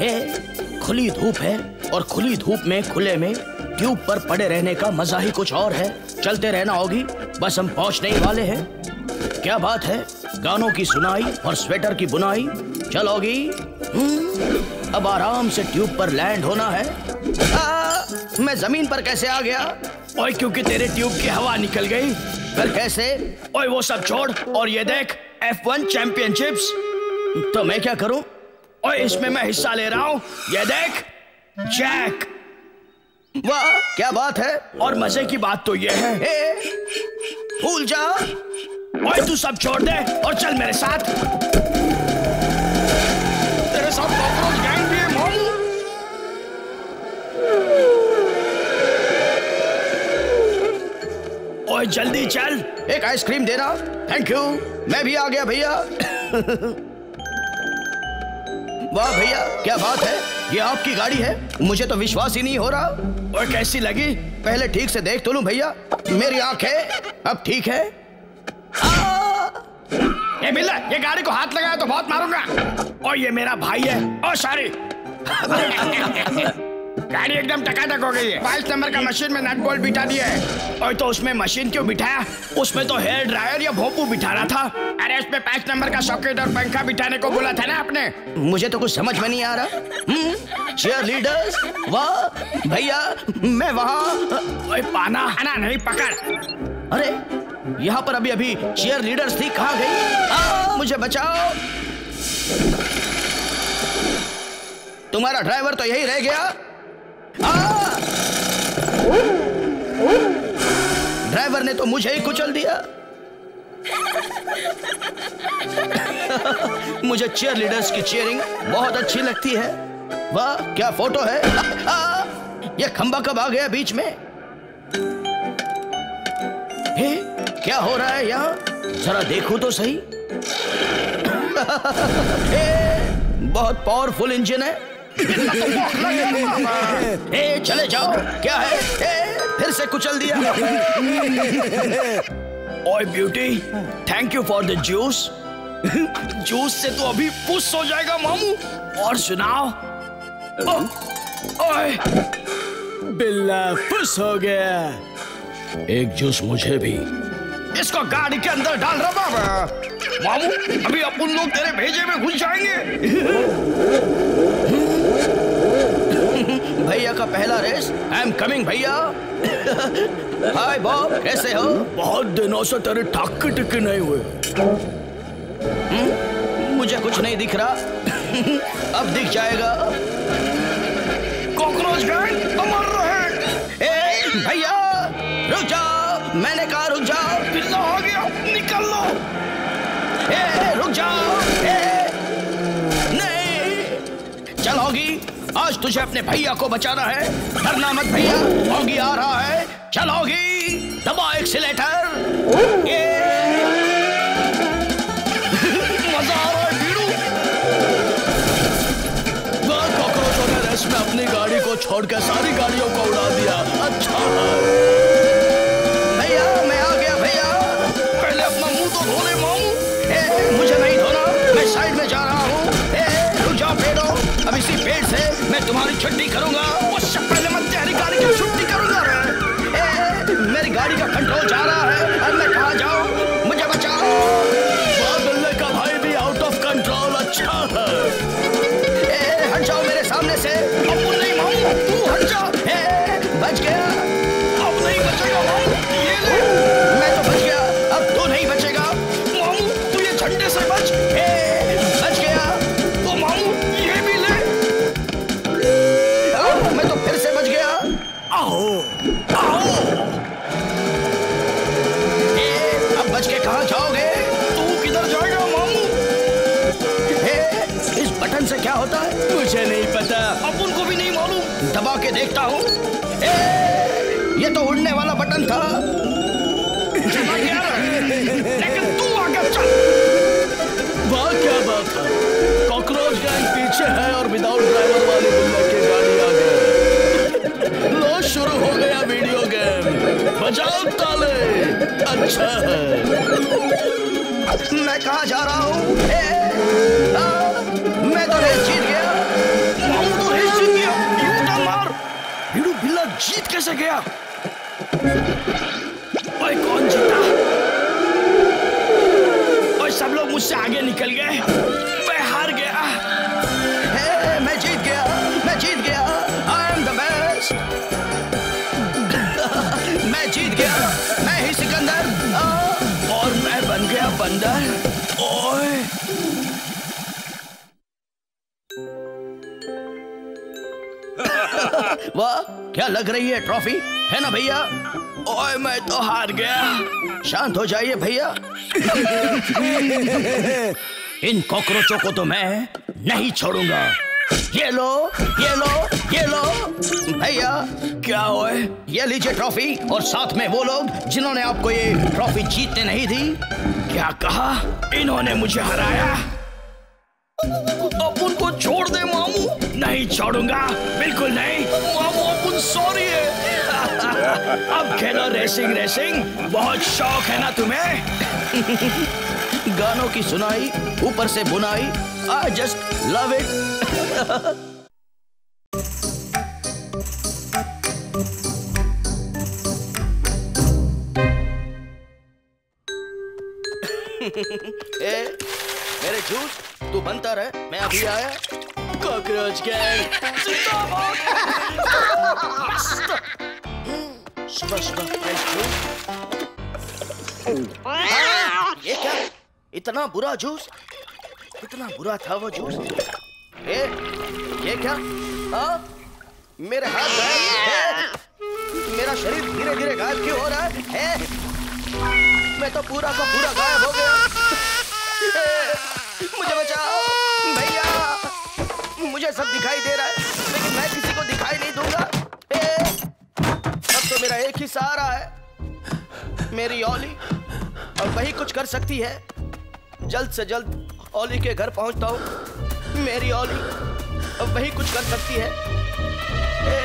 ए, खुली धूप है और खुली धूप में खुले में ट्यूब पर पड़े रहने का मज़ा ही कुछ और है। चलते रहना होगी बस हम पहुँचने ही वाले हैं। क्या बात है? गानों की सुनाई और स्वेटर की बुनाई। चलोगी हम्म, अब आराम से ट्यूब पर लैंड होना है। आ, मैं ज़मीन पर कैसे आ गया? ओए क्योंकि तेरे ट्यूब की हवा निकल गई। फिर कैसे? ओए वो सब छोड़ और ये देख F1 चैंपियनशिप्स तो मैं क्या करूँ? ओए इसमें मैं हिस्सा ले रहा हूँ। ये देख जैक वाह क्या बात है? और मज़े की बात तो ये है। ए, भूल जा। ओए तू सब छोड़ दे और चल मेरे साथ। तेरे साथ कॉकरोच गैंग भी है। मोमू जल्दी चल। एक आइसक्रीम देना। थैंक यू मैं भी आ गया भैया। वाह भैया, क्या बात है? ये आपकी गाड़ी है? मुझे तो विश्वास ही नहीं हो रहा। और कैसी लगी? पहले ठीक से देख तो लू भैया। मेरी आँखें, अब ठीक है। ये बिल्ला, ये गाड़ी को हाथ लगाया तो बहुत मारूँगा। और ये मेरा भाई है और सॉरी गाड़ी एकदम टकाटक हो गई है। बाईस नंबर का मशीन में नट बोल्ट बिठा दिया है। और तो उसमें मशीन क्यों बिठाया? उसमें तो हेयर ड्रायर या भोपू बिठाना था। अरे उसमें पाँच नंबर का सॉकेट और पंखा बिठाने को बोला था ना आपने? मुझे तो कुछ समझ में नहीं आ रहा। चेयर लीडर्स वाह भैया मैं वहाँ। पाना। खाना नहीं पकड़। अरे यहाँ पर अभी अभी चेयर लीडर्स थी कहाँ गई? आ, मुझे बचाओ। तुम्हारा ड्राइवर तो यही रह गया। ड्राइवर ने तो मुझे ही कुचल दिया। मुझे चेयर लीडर्स की चेयरिंग बहुत अच्छी लगती है। वाह क्या फ़ोटो है? आ, ये खंबा कब आ गया बीच में? हे, क्या हो रहा है यहाँ? जरा देखो तो सही। हे, बहुत पावरफुल इंजन है। ए, चले जाओ। क्या है? ए, फिर से कुचल दिया। ओए beauty thank you for the juice juice से तो अभी पुश हो जाएगा मामू। और सुनाओ। ओ, ओए। बिल्ला पुश हो गया। एक जूस मुझे भी। इसको गाड़ी के अंदर डाल रहा बाबा। मामू अभी अपन लोग तेरे भेजे में घुस जाएँगे। भैया का पहला रेस। आई एम कमिंग भैया। हाय बॉब कैसे हो? बहुत दिनों से तेरे टाके टिके नहीं हुए हम्म, मुझे कुछ नहीं दिख रहा। अब दिख जाएगा। कॉकरोच गैंग अमर रहे ए भैया रुक जाओ। मैंने कहा रुक जाओ। बिल्ला हो गया निकल लो। ए रुक जाओ। ए नहीं। चल होगी। आज तुझे अपने भैया को बचाना है। डरना मत भैया, होगी आ रहा है। चलोगी दबा एक्सीटर मज़ा आ रहा है कॉकरोचों ने में अपनी गाड़ी को छोड़कर सारी गाड़ियों को उड़ा दिया। अच्छा। है तुम्हारी छुट्टी करूँगा उससे पहले मैं तेरी गाड़ी की छुट्टी करूँगा मेरी गाड़ी का कंट्रोल जा रहा है। पीछे है और विदाउट ड्राइवर वाले बुलेट के गाड़ी आ गए लो शुरू हो गया वीडियो गेम बजाओ ताले। अच्छा है। मैं कहा जा रहा हूँ? मैं तो जीत गया तो जीत गया यू मार? भिड़ू जीत कैसे गया? ओए, कौन जीता? ओए, सब लोग मुझसे आगे निकल गए। वाह, क्या लग रही है ट्रॉफी? है ना भैया? ओए, मैं तो हार गया। शांत हो जाइए भैया। इन कॉकरोचों को तो मैं नहीं छोड़ूँगा। ये लो ये लो ये लो। भैया, क्या हो ये लीजिए ट्रॉफी, और साथ में वो लोग जिन्होंने आपको ये ट्रॉफी जीतने नहीं दी, क्या कहा? इन्होंने मुझे हराया। अब उनको छोड़ दे मामू नहीं छोड़ूँगा। बिल्कुल नहीं। सॉरी है। अब खेलो रेसिंग रेसिंग बहुत शौक है ना तुम्हें? गानों की सुनाई ऊपर से बुनाई। आई जस्ट लव इट ए, मेरे जूस? तू बनता रहे मैं अभी आया। Cockroach gang. सुबह सुबह फ्रेश जूस हाँ, ये क्या? इतना बुरा जूस? इतना बुरा था वो जूस? ए, ये क्या? हाँ मेरे हाथ गायब है। मेरा शरीर धीरे धीरे गायब क्यों हो रहा है, है? मैं तो पूरा का पूरा गायब हो गया। ए, मुझे बचाओ। भैया मुझे सब दिखाई दे रहा है लेकिन मैं किसी को दिखाई नहीं दूँगा। ए, अब तो मेरा एक ही सहारा है। मेरी ओली और वही कुछ कर सकती है। जल्द से जल्द ओली के घर पहुँचता हूँ। मेरी ओली अब वही कुछ कर सकती है। ए,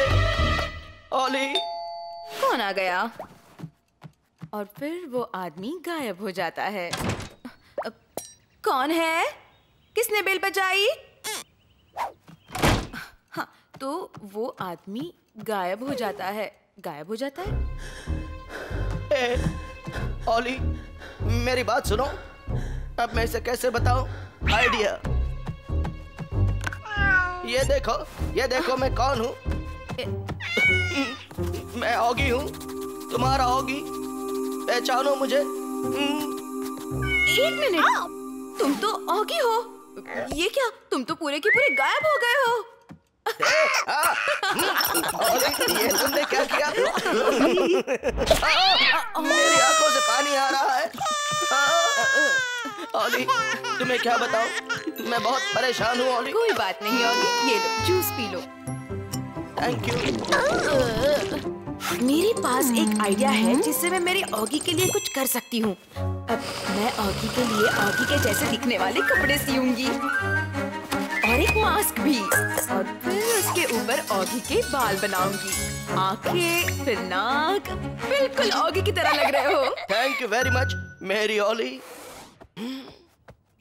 ओली कौन आ गया? और फिर वो आदमी गायब हो जाता है। कौन है? किसने बेल बजाई? हाँ तो वो आदमी गायब हो जाता है। गायब हो जाता है? ए, ओली मेरी बात सुनो। अब मैं इसे कैसे बताऊँ? आइडिया। ये देखो ये देखो मैं कौन हूँ। मैं ओगी हूँ। तुम्हारा ओगी। पहचानो मुझे। एक मिनट। तुम तो औगी हो। ये क्या तुम तो पूरे के पूरे गायब हो गए हो। ओली ये तुमने क्या किया मेरी आँखों से पानी आ रहा है। ओली तुम्हें क्या बताऊँ? मैं बहुत परेशान हूँ ओली। कोई बात नहीं औगी ये लो जूस पी लो। थैंक यू मेरे पास एक आइडिया है जिससे मैं मेरी ऑगी के लिए कुछ कर सकती हूँ। अब मैं ऑगी के लिए ऑगी के जैसे दिखने वाले कपड़े सीऊँगी और एक मास्क भी। और फिर उसके ऊपर ऑगी के बाल बनाऊँगी। आँखें, फिर नाक। बिल्कुल ऑगी की तरह लग रहे हो। थैंक यू वेरी मच मेरी ओली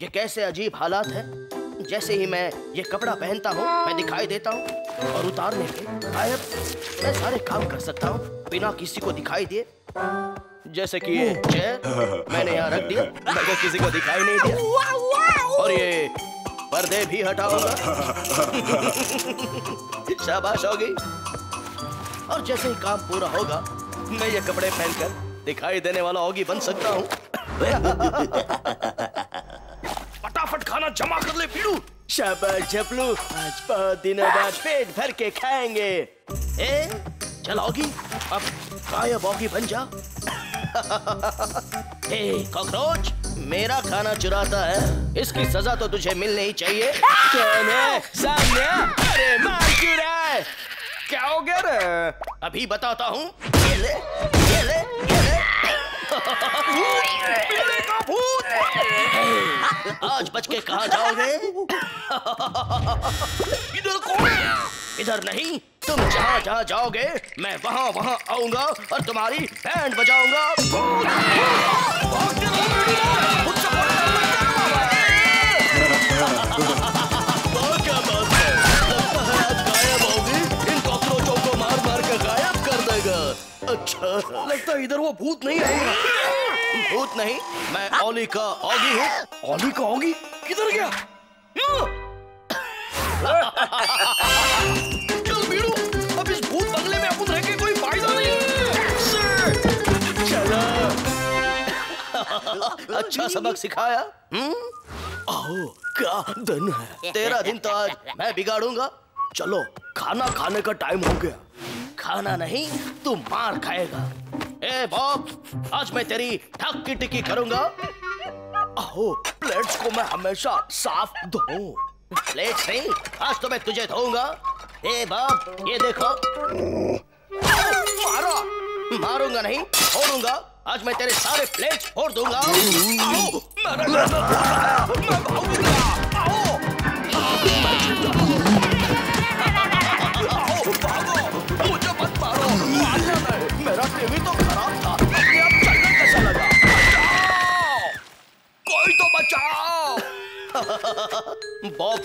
ये कैसे अजीब हालात है? जैसे ही मैं ये कपड़ा पहनता हूँ मैं दिखाई देता हूँ और उतारने के गायब मैं सारे काम कर सकता हूँ बिना किसी को दिखाई दिए। जैसे कि ये चेयर मैंने यहाँ रख दिया मगर किसी को दिखाई नहीं दिया। और ये पर्दे भी हटाऊँगा शाबाश होगी। और जैसे ही काम पूरा होगा मैं ये कपड़े पहनकर दिखाई देने वाला होगी बन सकता हूँ। जमा कर ले पीड़ू। शाबाश झपलू आज बहुत दिनों बाद पेट भर के खाएँगे। ए चल होगी अब गायब होगी बन जा। ए कॉकरोच मेरा खाना चुराता है। इसकी सजा तो तुझे मिलनी ही चाहिए। कौन है? सामने। अरे मार क्यों रहा है? क्या हो गया रे? अभी बताता हूँ। ये ले ये ले। ये ले। भूत आज बच के कहा जाओगे? इधर कौन इधर नहीं तुम जहाँ जहाँ जाओगे मैं वहाँ वहाँ आऊँगा और तुम्हारी बैंड बजाऊँगा। है? अच्छा। लगता है इधर वो भूत नहीं आएगा। भूत नहीं मैं ओली का ऑगी हूँ। ओली का होगी किधर गया? चल बीड़ू अब इस भूत बंगले में अपन रह के कोई फ़ायदा नहीं चलो। अच्छा सबक सिखाया? हम्म? आओ क्या दिन है? तेरा दिन तो आज मैं बिगाड़ूँगा। चलो खाना खाने का टाइम हो गया। खाना नहीं तू मार खाएगा। ए बॉब आज मैं तेरी ठक की टिक्की करूँगा आओ प्लेट्स को मैं हमेशा साफ़ धो प्लेट नहीं आज तो मैं तुझे धोऊँगा ए बॉब ये देखो मारा मारूँगा नहीं फोड़ूँगा आज मैं तेरे सारे प्लेट्स फोड़ दूँगा में है, भागूँगा आओ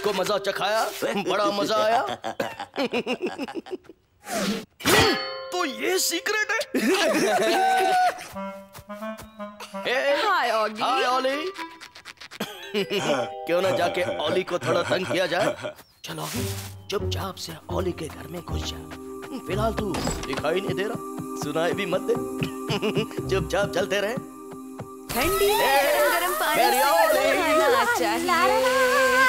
को मज़ा चखाया बड़ा मज़ा आया। तो ये सीक्रेट है। हाय ऑगी हाय ओली क्यों ना जाके ओली को थोड़ा तंग किया जाए। चलो चुपचाप से ओली के घर में घुस जा। फ़िलहाल तू दिखाई नहीं दे रहा सुनाई भी मत दे। चुपचाप चलते रहे। ठंडी गरम पानी से ओली। नहाना चाहिए ला ला ला ला ला। हाँ,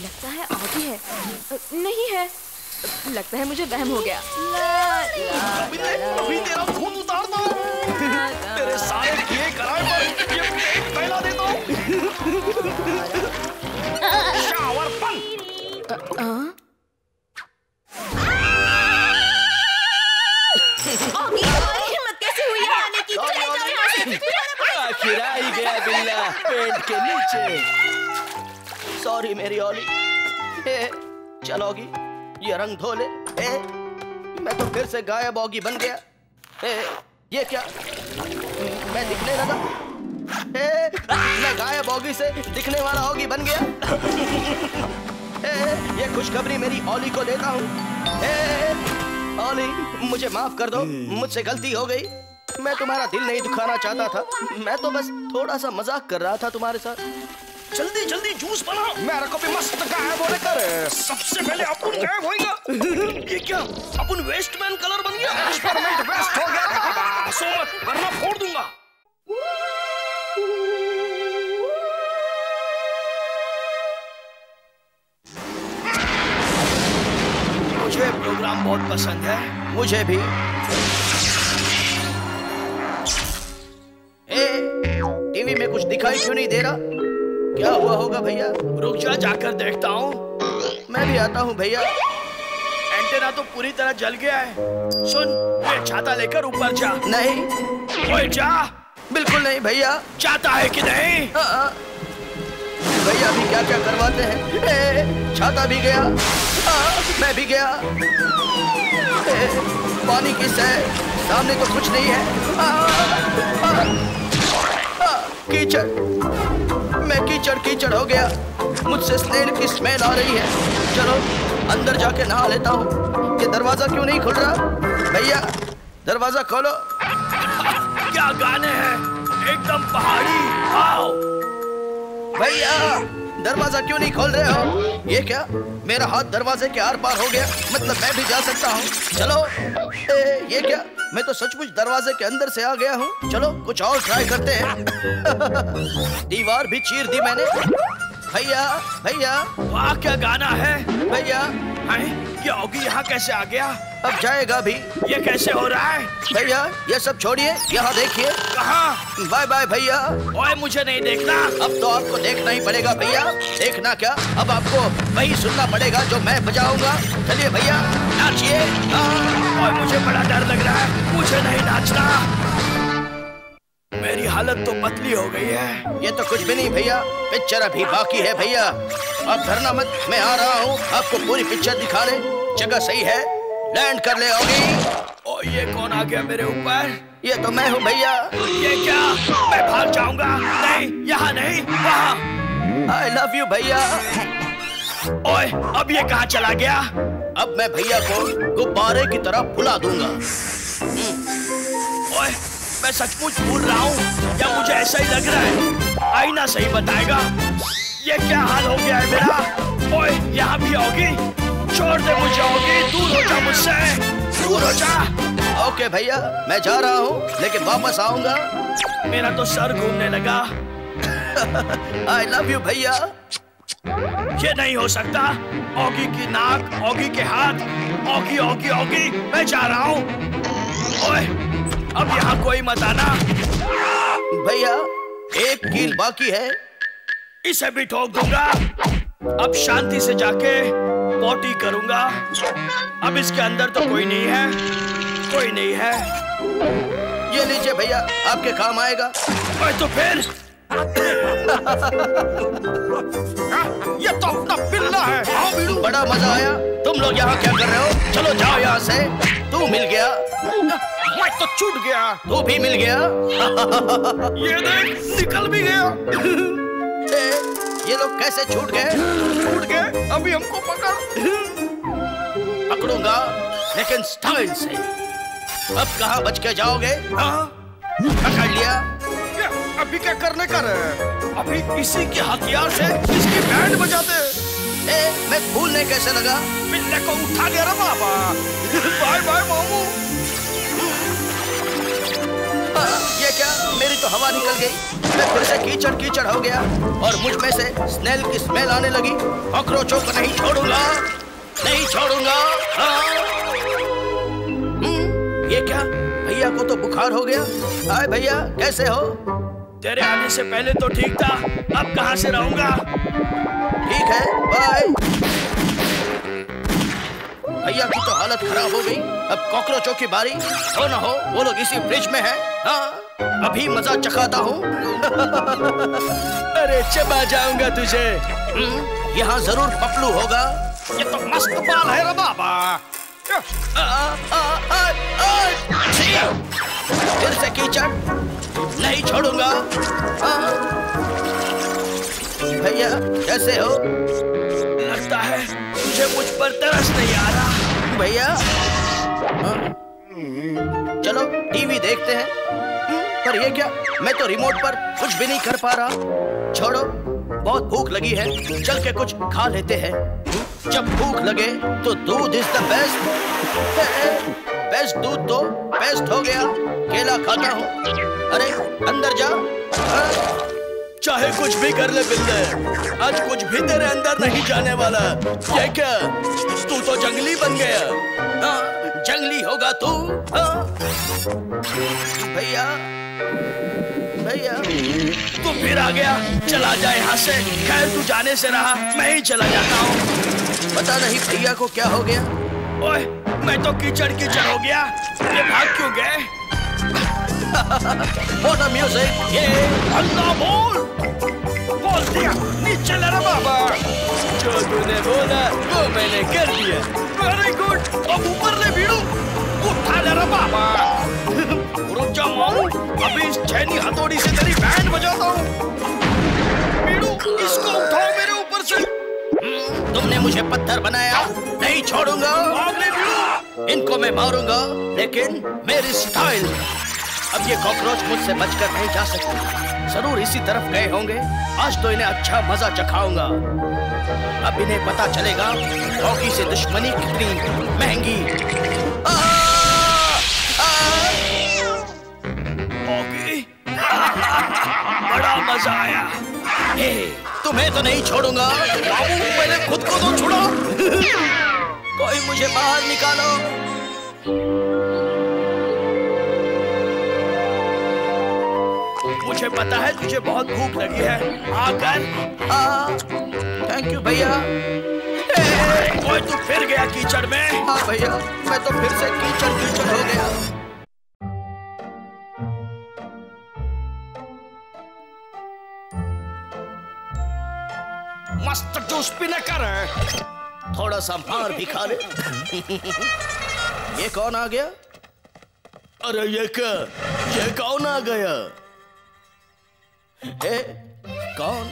लगता है ऑगी है। नहीं है। लगता है मुझे वहम हो गया। अभी दे अभी तेरा खून उतार दो। तेरे सारे किए कराए पर ये पेट फैला देता हूँ शावर बंद। हिम्मत कैसे हुई? यहाँ आने की? चले जाओ यहाँ से। आखिर आ गया बिल्ला पेट के नीचे। सॉरी मेरी ओली। चलोगी ये रंग धो ले ए, मैं तो फिर से गायब होगी बन गया। ए, ये क्या? मैं दिखने लगा। ए, मैं गायब होगी से दिखने वाला होगी बन गया। ए, ये खुशखबरी मेरी ओली को देता हूँ। ओली मुझे माफ़ कर दो मुझसे गलती हो गई। मैं तुम्हारा दिल नहीं दुखाना चाहता था। मैं तो बस थोड़ा सा मज़ाक कर रहा था तुम्हारे साथ। जल्दी जल्दी जूस बना मेरा को भी मस्त गायब होने कर। सबसे पहले अपन गायब होएगा ये क्या? अपन वेस्टमैन कलर बन गया। एक्सपेरिमेंट वेस्ट हो गया। सो मत वरना फोड़ दूँगा। मुझे प्रोग्राम बहुत पसंद है। मुझे भी। ए, टीवी में कुछ दिखाई क्यों नहीं दे रहा? क्या हुआ होगा भैया? रुक जा जाकर देखता हूँ। मैं भी आता हूँ भैया। एंटेना तो पूरी तरह जल गया है। सुन ये छाता लेकर ऊपर जा। नहीं। ओए जा। बिल्कुल नहीं भैया। जाता है कि नहीं? आ, आ। भैया अभी क्या क्या करवाते हैं? छाता भी गया। आ, मैं भी गया। ए, पानी की सह। सामने तो कुछ नहीं है। आ, आ, आ, कीचड़। मैं कीचड़ कीचड़ हो गया। मुझसे स्नेल की स्मेल आ रही है। चलो अंदर जाके नहा लेता हूँ। ये दरवाज़ा क्यों नहीं खुल रहा? भैया दरवाज़ा खोलो। क्या गाने हैं? एकदम पहाड़ी। आओ। भैया दरवाज़ा क्यों नहीं खोल रहे हो? ये क्या? मेरा हाथ दरवाजे के आर पार हो गया। मतलब मैं भी जा सकता हूँ। चलो। ए, ये क्या? मैं तो सचमुच दरवाजे के अंदर से आ गया हूँ। चलो कुछ और ट्राई करते हैं। दीवार भी चीर दी मैंने। भैया भैया। वाह क्या गाना है? भैया। हैं? ये होगी यहाँ कैसे आ गया? अब जाएगा भी। ये कैसे हो रहा है? भैया ये सब छोड़िए यहाँ देखिए। कहाँ? बाय बाय भैया। ओए मुझे नहीं देखना। अब तो आपको देखना ही पड़ेगा भैया। देखना क्या? अब आपको वही सुनना पड़ेगा जो मैं बजाऊँगा। चलिए भैया नाचिए। ओए मुझे बड़ा डर लग रहा है। मुझे नहीं नाचना। मेरी हालत तो पतली हो गई है। ये तो कुछ भी नहीं भैया। पिक्चर अभी बाकी है भैया। आप धरना मत मैं आ रहा हूँ। आपको पूरी पिक्चर दिखाने जगह सही है। लैंड कर ले होगी ओ ये कौन आ गया मेरे ऊपर? ये तो मैं हूँ भैया। ये क्या? मैं भाग जाऊँगा। नहीं यहाँ नहीं वहाँ। आई लव यू भैया। ओए अब ये कहाँ चला गया? अब मैं भैया को गुब्बारे की तरह फुला दूँगा। ओए मैं सचमुच भूल रहा हूँ या मुझे ऐसा ही लग रहा है? आईना सही बताएगा। ये क्या हाल हो गया है मेरा? ओए यहाँ भी होगी छोड़ दे मुझे होगी दूर हो जा मुझसे। दूर हो जा। ओके भैया मैं जा रहा हूँ लेकिन वापस आऊँगा। मेरा तो सर घूमने लगा। आई लव यू भैया। ये नहीं हो सकता। ओगी की नाक ओगी के हाथ। ओगी ओगी ओगी मैं जा रहा हूँ। ओए अब यहाँ कोई मत आना। भैया एक कील बाकी है। इसे भी ठोक दूँगा। अब शांति से जाके पोटी करूँगा। अब इसके अंदर तो कोई नहीं है। कोई नहीं है। ये लीजिए भैया, आपके काम आएगा। ओए तो फिर। ये तो अपना बिल्ला है। हाँ बड़ा मज़ा आया। तुम लोग यहाँ क्या कर रहे हो? चलो जाओ यहाँ से। तू मिल गया। मैं तो छूट गया। तू भी मिल गया। ये देख, निकल भी गया। ये लोग कैसे छूट गए? छूट गए? अभी हमको पकड़। पकड़ूँगा लेकिन स्टाइल से। अब कहा बच के जाओगे? हाँ? पकड़ लिया। अभी क्या करने का रहे अभी इसी के हथियार से इसकी बैंड बजा दे ए, मैं भूलने कैसे लगा? बिल्ले को उठा गया रे बाबा। बाय बाय मामू। तो हवा निकल गई। मैं फिर से कीचड़ कीचड़ हो गया और मुझमें से स्नेल की स्मेल आने लगी। कॉकरोचों को नहीं छोड़ूँगा नहीं छोड़ूँगा हाँ। हम्म, ये क्या? भैया को तो बुखार हो गया। हाय भैया कैसे हो? तेरे आने से पहले तो ठीक था अब कहाँ से रहूँगा? ठीक है बाय। भैया की तो हालत खराब हो गई। अब कॉकरोचों की बारी हो ना हो वो लोग इसी फ्रिज में है हाँ। अभी मज़ा चखाता हूँ। अरे चबा जाऊँगा तुझे। हम्म, यहाँ ज़रूर पपलू होगा। ये तो मस्त बाल है रे बाबा! फिर से कीचड़। नहीं छोड़ूँगा। भैया कैसे हो? लगता है मुझे मुझ पर तरस नहीं आ रहा। भैया। चलो टीवी देखते हैं। पर ये क्या? मैं तो रिमोट पर कुछ भी नहीं कर पा रहा। छोड़ो बहुत भूख लगी है। चल के कुछ खा लेते हैं। जब भूख लगे तो दूध इज़ द बेस्ट बेस्ट दूध तो बेस्ट हो गया। केला खाता हूँ। अरे अंदर जा। हाँ। चाहे कुछ भी कर ले बिल्ले आज कुछ भी तेरे अंदर नहीं जाने वाला। ये क्या? तू तो जंगली बन गया। हाँ, जंगली होगा तू। हाँ। भैया भैया, तू फिर आ गया। चला जा यहाँ से। खैर, तू जाने से रहा। मैं ही चला जाता हूँ। पता नहीं भैया को क्या हो गया। ओए, मैं तो कीचड़ कीचड़ हो गया। ये भाग क्यों गए? What a music! ये अल्लाह बोल। बोल दिया। नीचे ले रे बाबा। जो तूने बोला वो मैंने कर दिया। वेरी गुड अब ऊपर ले भीड़ू। उठा ले रे बाबा। रुक जा माऊ अभी इस छेनी हथौड़ी से तेरी बैंड बजाता हूँ। भीड़ू इसको उठाओ मेरे ऊपर से। तुमने मुझे पत्थर बनाया। नहीं छोड़ूँगा। इनको मैं मारूँगा लेकिन मेरी स्टाइल। अब ये कॉकरोच मुझसे बचकर नहीं जा सकते। ज़रूर इसी तरफ़ गए होंगे। आज तो इन्हें अच्छा मज़ा चखाऊँगा। अब इन्हें पता चलेगा, हॉकी से दुश्मनी कितनी महँगी! आ! बड़ा मज़ा आया। तुम्हें तो नहीं छोड़ूँगा। पहले खुद को तो छोड़ो। कोई मुझे बाहर निकालो। पता है तुझे बहुत भूख लगी है। आकर। थैंक यू भैया। ओए तू फिर गया कीचड़ में। हाँ भैया मैं तो फिर से कीचड़ कीचड़ हो गया। मस्त जूस पीने कर। थोड़ा सा मार भी खा ले। ये कौन आ गया? अरे ये क्या? ये कौन आ गया? ए, कौन?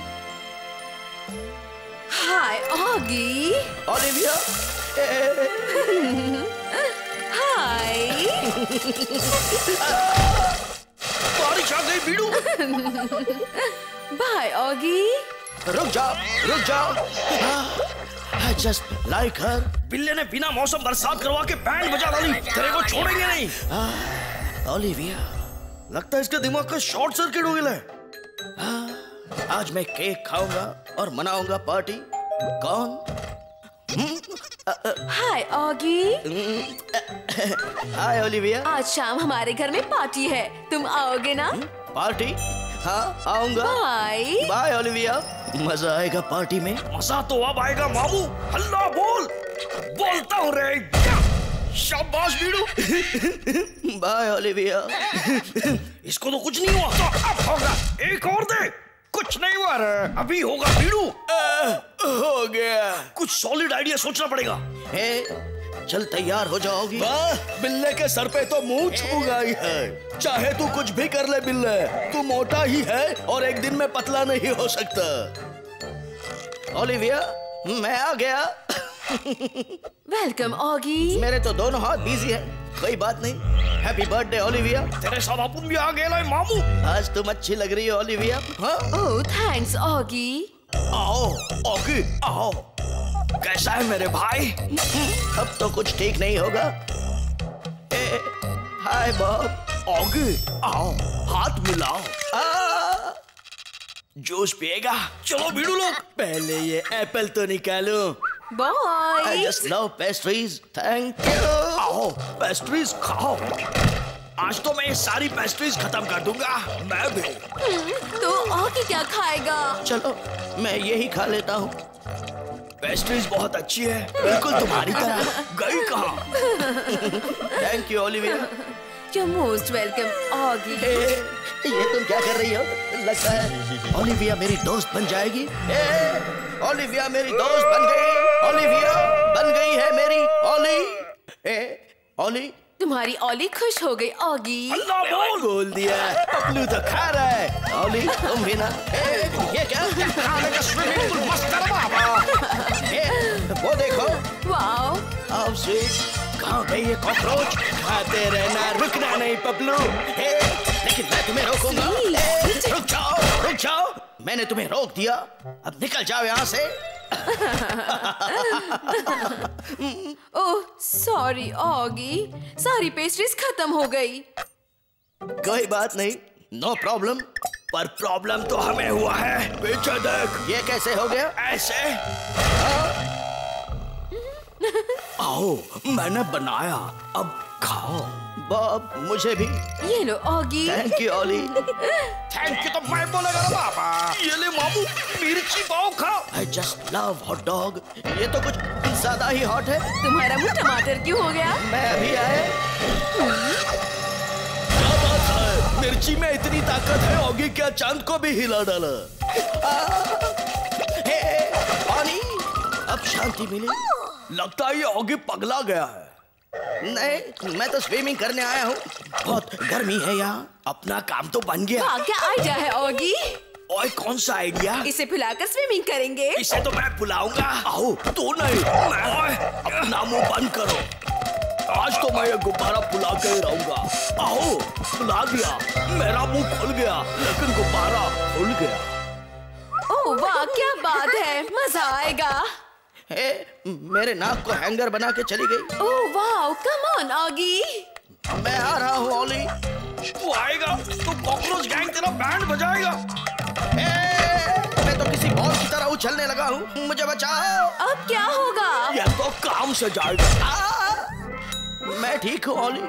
Hi Oggy Olivia. हाय। बारिश आ गई बीड़ू। बाय ऑगी रुक जाओ रुक जाओ। जस्ट लाइक हर बिल्ले ने बिना मौसम बरसात करवा के बैंड बजा डाली। तेरे को छोड़ेंगे नहीं। ओलिविया लगता है इसके दिमाग का शॉर्ट सर्किट हो गया है। आज मैं केक खाऊँगा और मनाऊँगा पार्टी। कौन? Hi Oggy. Hi Olivia. आज शाम हमारे घर में पार्टी है। तुम आओगे ना? पार्टी? हाँ आऊँगा। Bye bye Olivia. मज़ा आएगा पार्टी में। मज़ा तो अब आएगा मामू। हल्ला बोल। बोलता हूँ रे। शाबाश बीड़ू बाय ओलिविया। इसको तो कुछ नहीं हुआ। तो अब होगा। एक और दे। कुछ नहीं हुआ रे। अभी होगा बीड़ू। हो गया। कुछ सॉलिड आइडिया सोचना पड़ेगा। हे चल तैयार हो जाओगी। वाह बिल्ले के सर पे तो मुँह छू गई है। चाहे तू कुछ भी कर ले बिल्ले। तू मोटा ही है और एक दिन में पतला नहीं हो सकता। ओलिविया मैं आ गया। वेलकम ऑगी मेरे तो दोनों हाथ बिज़ी है। कोई बात नहीं। हैप्पी बर्थडे ओलिविया तेरे साथ अपन भी आ गए मामू। आज तुम अच्छी लग रही हो ओलिविया हाँ? ओह थैंक्स ऑगी आओ ओके आओ। कैसा है मेरे भाई? अब तो कुछ ठीक नहीं होगा। ए, हाय बॉब ओगे आओ हाथ मिलाओ। जूस पिएगा? चलो भिड़ू लोग। पहले ये एप्पल तो निकालो। I just love pastries. Thank you. आओ पेस्ट्रीज खाओ। आज तो मैं ये सारी पेस्ट्रीज खत्म कर दूँगा। मैं भी। तो ऑगी क्या खाएगा? चलो मैं यही खा लेता हूँ। पेस्ट्रीज बहुत अच्छी है। बिल्कुल तुम्हारी तरह। गई कहाँ? Thank you Olivia you most welcome Oggy ये तुम क्या कर रही हो? लगता है ओलिविया मेरी दोस्त बन जाएगी। ए, ओलिविया मेरी दोस्त बन गई। ओलिविया बन गई है मेरी ओली। ए, ओली। तुम्हारी ऑली खुश हो गई अल्लाह बोल। बोल दिया। पपलू तो खा रहा है। ओली तुम भी ना। ए, ये क्या? खाने का स्विमिंग पूल मस्त कर बाबा ए, वो देखो। वाओ। आओ स्वीट कहाँ गई ये कॉकरोच? खाते रहना रुकना नहीं पपलू ए, लेकिन मैं तुम्हें रोकूँगा ए, रुक जाओ रुक जाओ। मैंने तुम्हें रोक दिया। अब निकल जाओ यहाँ से। ओह सॉरी ऑगी सारी पेस्ट्रीज खत्म हो गई। कोई बात नहीं। नो प्रॉब्लम पर प्रॉब्लम तो हमें हुआ है। पीछे देख। ये कैसे हो गया? ऐसे। आओ मैंने बनाया। अब खाओ। बॉब मुझे भी। ये लो Oggy thank you Olly thank you तो मैं बोलेगा ना बाबा ये ले मामू मिर्ची पाव खा I just love hot dog ये तो कुछ ज़्यादा ही हॉट है। तुम्हारा मुँह टमाटर क्यों हो गया? मैं अभी आया। क्या बात है? मिर्ची में इतनी ताकत है ऑगी क्या चाँद को भी हिला डाला? हे पानी। अब शांति मिली। लगता है ये ऑगी पगला गया है। नहीं मैं तो स्विमिंग करने आया हूँ। बहुत गर्मी है यहाँ। अपना काम तो बन गया। वाह क्या आइडिया है ऑगी ओए कौन सा आइडिया इसे फुलाकर स्विमिंग करेंगे। इसे तो मैं बुलाऊँगा आओ तू नहीं मैं ओए अपना मुँह बंद करो। आज तो मैं ये गुब्बारा फुला के ही रहूँगा। आओ फुला दिया। मेरा मुँह खुल गया लेकिन गुब्बारा खुल गया। ओह वाह क्या बात है। मज़ा आएगा। हे मेरे नाक को हैंगर बना के चली गई। ओह वाह कम ऑन ऑगी मैं आ रहा हूँ ओली। तू आएगा तो कॉकरोच गैंग तेरा बैंड बजाएगा। हे, मैं तो किसी बॉल की तरह उछलने लगा हूँ। मुझे बचाओ अब क्या होगा? ये तो काम से जाएगा। मैं ठीक हूँ ओली।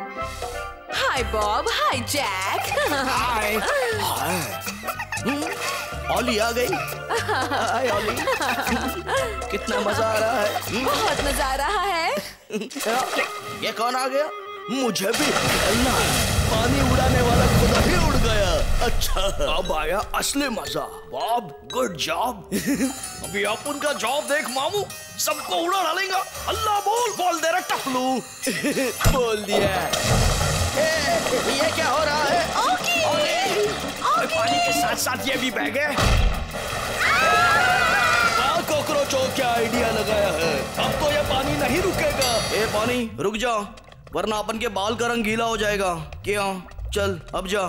हाय बॉब हाय जैक हाय हाय ओली आ गई। हाय ओली कितना मज़ा आ रहा है। बहुत मज़ा आ रहा है। ये कौन आ गया? मुझे भी खेलना पानी उड़ाने वाला खुदा ही उड़ गया। अच्छा। अब आया असली मज़ा। बॉब गुड जॉब अभी आप उनका जॉब देख मामू। सबको उड़ा डालेगा। अल्लाह बोल। बोल दे रहा टपलू। बोल दिया। हे, ये क्या हो रहा है? ओए, पानी के साथ साथ ये भी बह गए वाह, कॉकरोचों क्या आइडिया लगाया है? अब तो ये पानी नहीं रुकेगा। ए पानी रुक जा वरना अपन के बाल का रंग गीला हो जाएगा। क्या चल अब जा।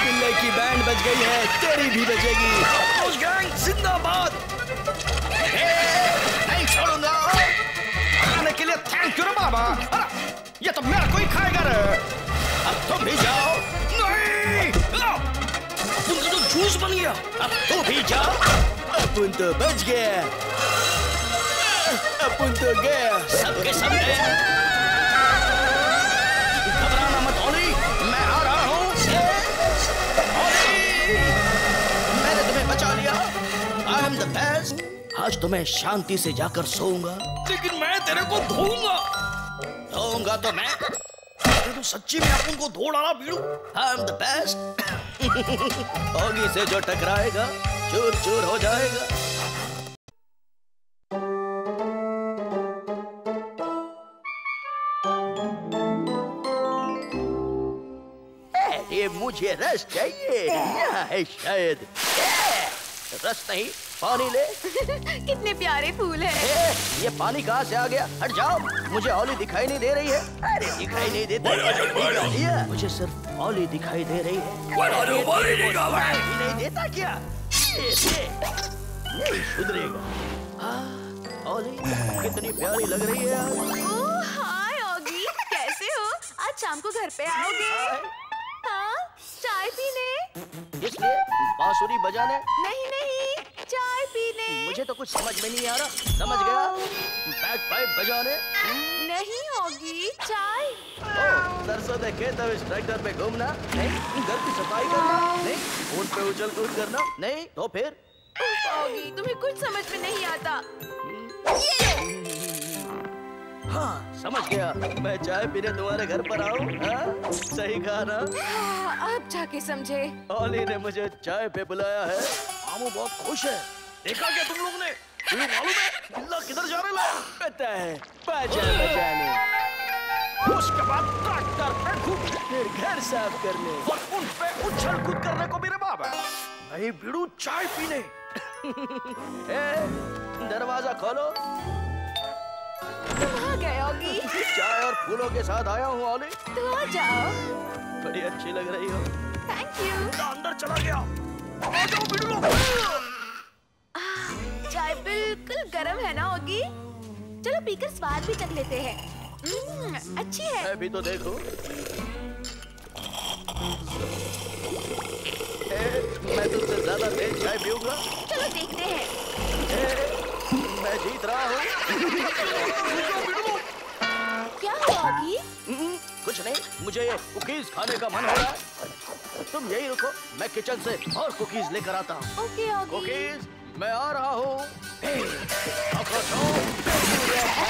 बिल्ले की बैंड बज गई है तेरी भी बजेगी। कॉकरोच गैंग जिंदाबाद। नहीं छोड़ूँगा। आने के लिए थैंक यू रे बाबा। हाँ, ये तो मेरा कोई खाएगा रे। अब तुम भी जाओ। जूस बन गया अब तू भी जाओ अपन तो बच गया अपन तो गया सबके सब गए मैं आ रहा हूँ मैंने तुम्हें बचा लिया आई एम आज तो मैं शांति से जाकर सोऊँगा लेकिन मैं तेरे को धोऊँगा सोऊँगा तो मैं तो सच्ची में अपन को धो डाला बीड़ू आई एम द बेस्ट होगी से जो टकराएगा चूर चूर हो जाएगा। ए, ये मुझे रस चाहिए। यहाँ है शायद। रस नहीं पानी ले। कितने प्यारे फूल हैं। ए, ये पानी कहाँ से आ गया? हट जाओ मुझे ओली दिखाई नहीं दे रही है। अरे दिखाई नहीं देता। मुझे सिर्फ़ ओली दिखाई दे रही है। मौली नहीं देता क्या? ये, ये, नहीं सुधरेगा ओली कितनी प्यारी लग रही है। हाय ओगी। कैसे हो? आज शाम को घर पे आओगे? हाँ चाय पीने। इसलिए बांसुरी बजाने? नहीं नहीं। चाय पीने। मुझे तो कुछ समझ में नहीं आ रहा। समझ गया? बैक पाइप बजाने। नहीं होगी चाय। ओ, सरसों दे खेत अब इस ट्रैक्टर पे घूमना। नहीं घर की सफ़ाई करना। नहीं ऊँट पे उछल कूद करना। नहीं तो फिर? होगी तुम्हें कुछ समझ में नहीं आता। हाँ समझ गया। मैं चाय पीने तुम्हारे घर पर आऊँ हाँ? सही कहा ना? हाँ, अब जाके समझे। ओली ने मुझे चाय पे बुलाया है। मामू बहुत खुश है। देखा क्या तुम लोग ने? तुम्हें मालूम है बिल्ला किधर जा रहा है पता है उसके बाद ट्रैक्टर पे घूम फिर घर साफ़ करने। और उन पे उछल कूद करने को मेरे बाबा नहीं भिड़ू चाय पीने। दरवाज़ा खोलो। होगी चाय और फूलों के साथ आया हूँ ओली। तो आ जाओ। बड़ी अच्छी लग रही हो। थैंक यू अंदर चला गया। आ जाओ लोग चाय बिल्कुल गर्म है ना होगी चलो पीकर स्वाद भी चख लेते हैं। हम्म, अच्छी है। मैं भी तो देखूँ। ए, मैं तुमसे ज़्यादा तेज चाय पीऊँगा। चलो देखते हैं। ए, मैं जीत रहा हूँ। होगी? हम्म, कुछ नहीं मुझे ये कुकीज खाने का मन हो रहा है। तुम यही रुको मैं किचन से और कुकीज लेकर आता हूँ। कुकीज मैं आ रहा हूँ।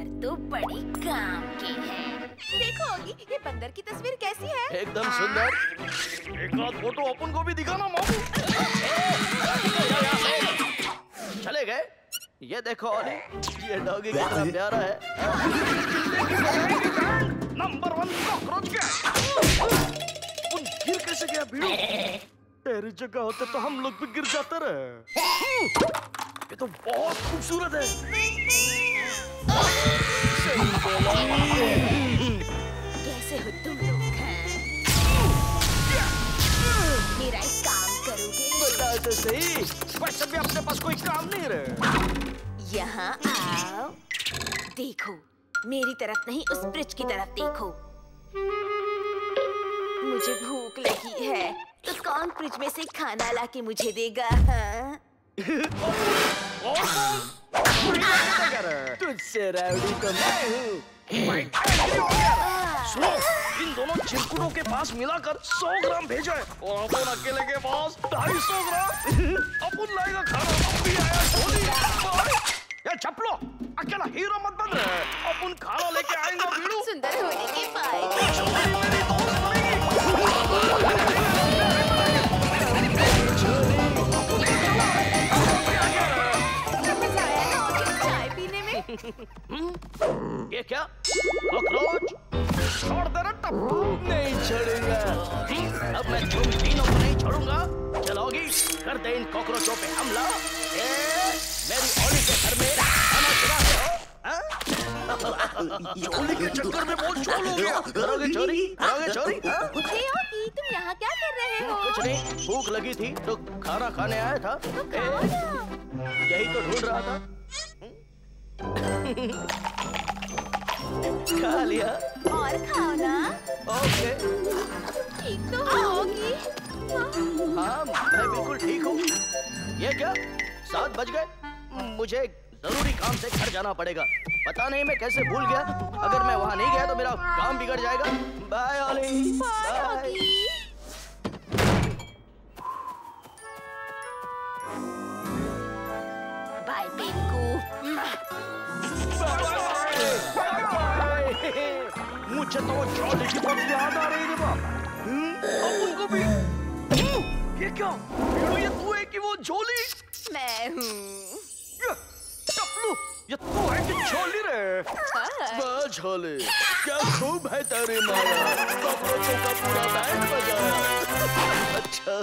बंदर तो बड़ी काम के हैं। देखो होगी ये बंदर की तस्वीर कैसी है? एकदम सुंदर। एक आध फ़ोटो अपन को भी दिखाना मामू। चले गए। ये देखो ओली ये डॉगी कितना प्यारा है। नंबर वन कॉकरोच गया उन गिर कैसे गया भिड़ू? तेरी जगह होते तो हम लोग भी गिर जाते रहे। ये तो बहुत खूबसूरत है। कैसे हो तुम लोग मेरा एक काम करोगे? बता तो सही। वैसे भी अपने पास कोई काम नहीं रहे। यहाँ आओ। देखो मेरी तरफ़ नहीं उस ब्रिज की तरफ़ देखो। मुझे भूख लगी है तो कौन फ्रिज में से खाना ला के मुझे देगा हाँ? सुनो इन दोनों चिरकुटों के पास मिलाकर 100 ग्राम भेजा है और अपन अकेले के पास 250 ग्राम अपन लाएगा खाना अब भी आया धोनी ये चपलो अकेला हीरो मत बन रहे अपन खाना लेके आएँगे सुंदर होने के फ़ायदे ये क्या? कॉकरोच? छोड़ दे रे टप्पू। नहीं छोड़ूँगा। अब मैं तुम तीनों को नहीं छोड़ूँगा। चलोगी कर दे इन कॉकरोचों पे हमला। ए, मेरी ओली के घर में खाना हो। हाँ? के चक्कर में बहुत चोल हो गया। करोगे चोरी? करोगे चोरी? हाँ? हे तुम यहाँ क्या कर रहे हो? कुछ नहीं भूख लगी थी तो खाना खाने आया था। तो यही तो ढूंढ रहा था। खा लिया। और खाओ ना। ओके। ठीक तो होगी। हाँ मैं बिल्कुल ठीक हूँ। ये क्या? सात बज गए। मुझे ज़रूरी काम से घर जाना पड़ेगा। पता नहीं मैं कैसे भूल गया। अगर मैं वहाँ नहीं गया तो मेरा काम बिगड़ जाएगा। बाय ओली बाय बाय मुझे तो वो चौली की बहुत याद आ रही है बाप। अब उनको भी हम्म, ये क्या? हीरो ये तू है कि वो झोली? मैं हूँ। ये, टपलू ये तू है कि झोली रे? वाह झोले। क्या खूब है तेरी माया कपड़ों का पूरा बैंड बजाया। अच्छा।